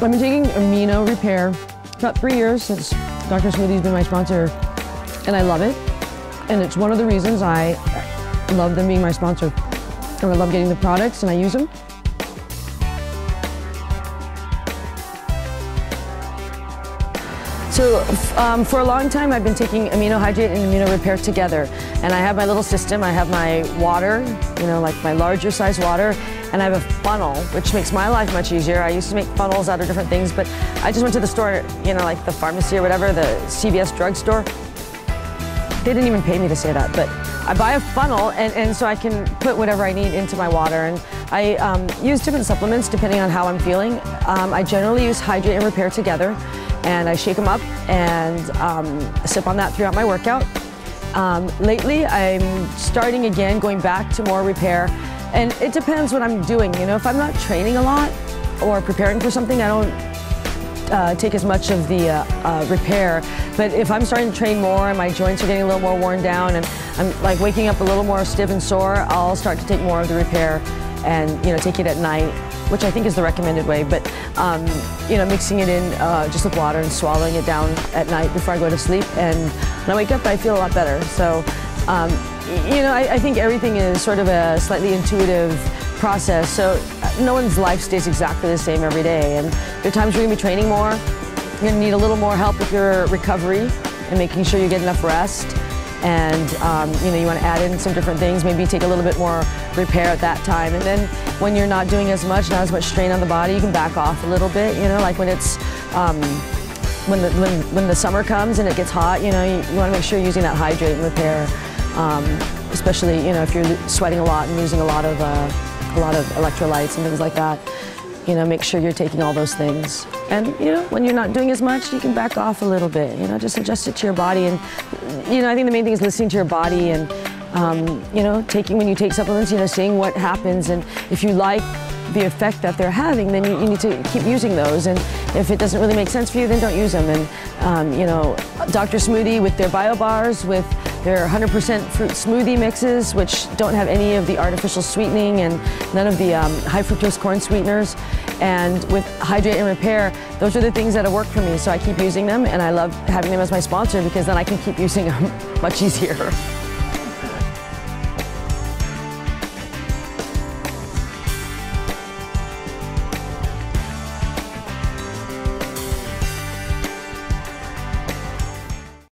I've been taking Amino Repair about three years since Dr. Smoothie's been my sponsor, and I love it. And it's one of the reasons I love them being my sponsor. And I love getting the products and I use them. So um, for a long time, I've been taking Amino Hydrate and Amino Repair together. And I have my little system. I have my water, you know, like my larger size water, and I have a funnel, which makes my life much easier. I used to make funnels out of different things, but I just went to the store, you know, like the pharmacy or whatever, the CVS drugstore. They didn't even pay me to say that, but I buy a funnel, and, and so I can put whatever I need into my water. And I um, use different supplements depending on how I'm feeling. Um, I generally use Hydrate and Repair together and I shake them up and um, sip on that throughout my workout. Um, lately, I'm starting again, going back to more repair, and it depends what I'm doing. You know, if I'm not training a lot or preparing for something, I don't uh, take as much of the uh, uh, repair. But if I'm starting to train more and my joints are getting a little more worn down and I'm like waking up a little more stiff and sore, I'll start to take more of the repair and you know take it at night which I think is the recommended way, but um, you know, mixing it in uh, just with water and swallowing it down at night before I go to sleep. And when I wake up, I feel a lot better. So, um, you know, I, I, think everything is sort of a slightly intuitive process. So uh, no one's life stays exactly the same every day. And there are times you're gonna be training more. You're gonna need a little more help with your recovery and making sure you get enough rest and um, you know you want to add in some different things maybe take a little bit more repair at that time. And then when you're not doing as much not as much strain on the body you can back off a little bit you know like when it's um, when the when, when the summer comes and it gets hot you know you, you want to make sure you're using that hydrate and repair um, especially you know if you're sweating a lot and losing a lot of uh, a lot of electrolytes and things like that you know, make sure you're taking all those things. And, you know, when you're not doing as much, you can back off a little bit, you know, just adjust it to your body. And, you know, I think the main thing is listening to your body and, um, you know, taking, when you take supplements, you know, seeing what happens. And if you like the effect that they're having, then you, you, need to keep using those. And if it doesn't really make sense for you, then don't use them. And, um, you know, Dr. Smoothie with their bio bars, with their 100% fruit smoothie mixes, which don't have any of the artificial sweetening and none of the um, high fructose corn sweeteners. And with Hydrate and Repair, those are the things that have worked for me. So I keep using them and I love having them as my sponsor because then I can keep using them much easier.